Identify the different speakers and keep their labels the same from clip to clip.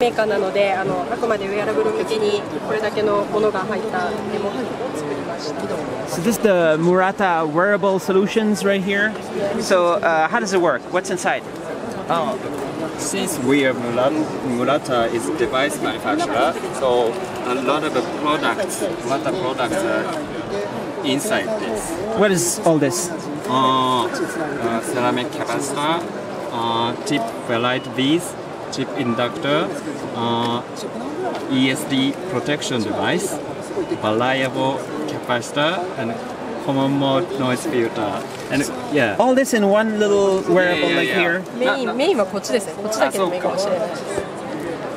Speaker 1: メーカーなのであのあくまでウェアラブル向けにこれだけのものが入ったデモを作りました。
Speaker 2: So this is the Murata wearable solutions right here. So uh, how does it work? What's inside?
Speaker 3: Oh, since we are Murata is device manufacturer, so a lot of products, Murata products are inside this.
Speaker 2: What is all this?
Speaker 3: Uh, uh, ceramic capacitor, uh, chip ferrite beads chip inductor, uh, ESD protection device, variable capacitor, and common mode noise filter. And yeah.
Speaker 2: All this in one little wearable
Speaker 3: yeah,
Speaker 2: like
Speaker 3: yeah.
Speaker 2: here.
Speaker 1: メインメインはこっちですねこっちだけのメインかもしれないです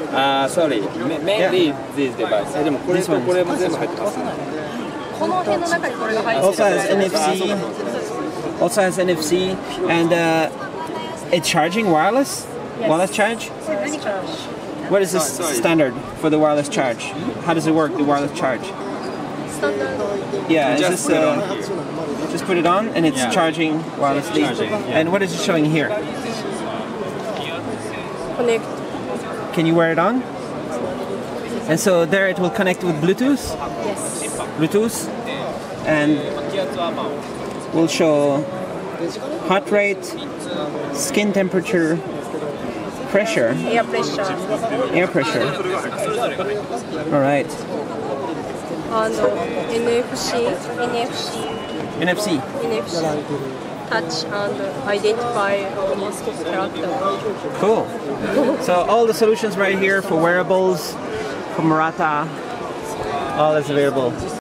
Speaker 3: Uh, sorry, ma- mainly this device.
Speaker 4: でもこれとこれも全部入ってますね。
Speaker 1: この辺の中にこれが入って
Speaker 2: Also
Speaker 1: る
Speaker 2: has NFC. Also has NFC and uh, it's charging wireless. Yes. Wireless charge? Wireless charge. What
Speaker 3: is the
Speaker 2: standard for the wireless charge? How does it work, the wireless charge?
Speaker 1: Standard.
Speaker 2: Yeah,
Speaker 3: just,
Speaker 2: just,
Speaker 3: put
Speaker 2: uh, just put it on and it's
Speaker 3: yeah.
Speaker 2: charging wirelessly.
Speaker 3: Charging, yeah.
Speaker 2: And what is it showing here?
Speaker 1: Connect.
Speaker 2: Can you wear it on? And so there it will connect with Bluetooth?
Speaker 1: Yes.
Speaker 2: Bluetooth? And will show heart rate, skin temperature, pressure.
Speaker 1: Air pressure.
Speaker 2: Air pressure. All right.
Speaker 1: Uh, no. NFC. NFC.
Speaker 2: NFC.
Speaker 1: NFC touch and identify.
Speaker 2: Cool. so all the solutions right here for wearables, for Murata, all is available.